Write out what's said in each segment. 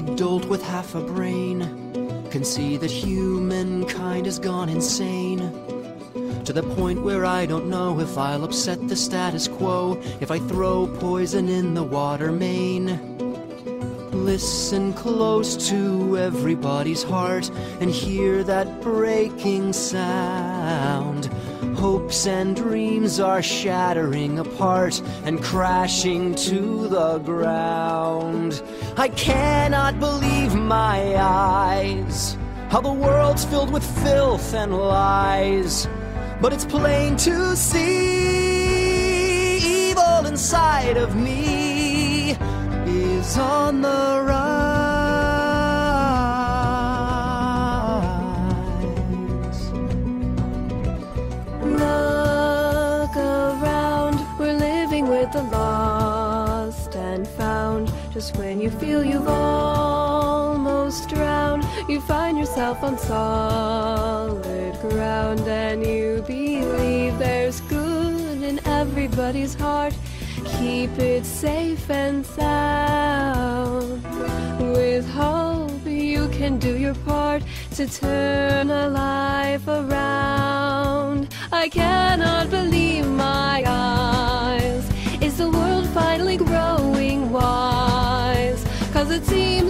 dolt with half a brain can see that humankind has gone insane. To the point where I don't know if I'll upset the status quo if I throw poison in the water main. Listen close to everybody's heart and hear that breaking sound. Hopes and dreams are shattering apart and crashing to the ground. I cannot believe my eyes. How the world's filled with filth and lies. But it's plain to see evil inside of me is on the rise. Look around, we're living with the lost and found. Just when you feel you've almost drowned, you find yourself on solid ground and you everybody's heart. Keep it safe and sound. With hope, you can do your part to turn a life around. I cannot believe my eyes. Is the world finally growing wise? Cause it seems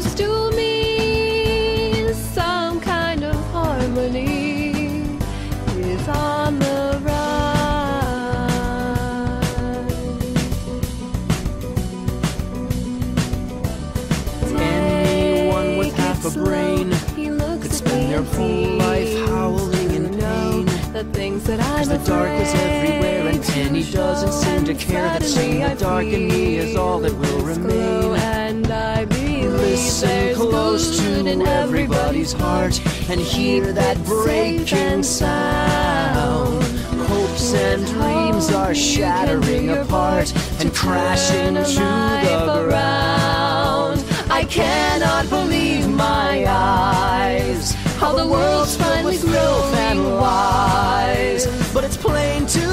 their whole life howling in pain. The things that I'm Cause the dark is everywhere and Penny doesn't seem to care that seeing the dark in me is all that will remain. And I Listen close to in everybody's heart and hear that breaking sound. Hopes and dreams are shattering apart and crashing to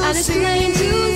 and it's plain to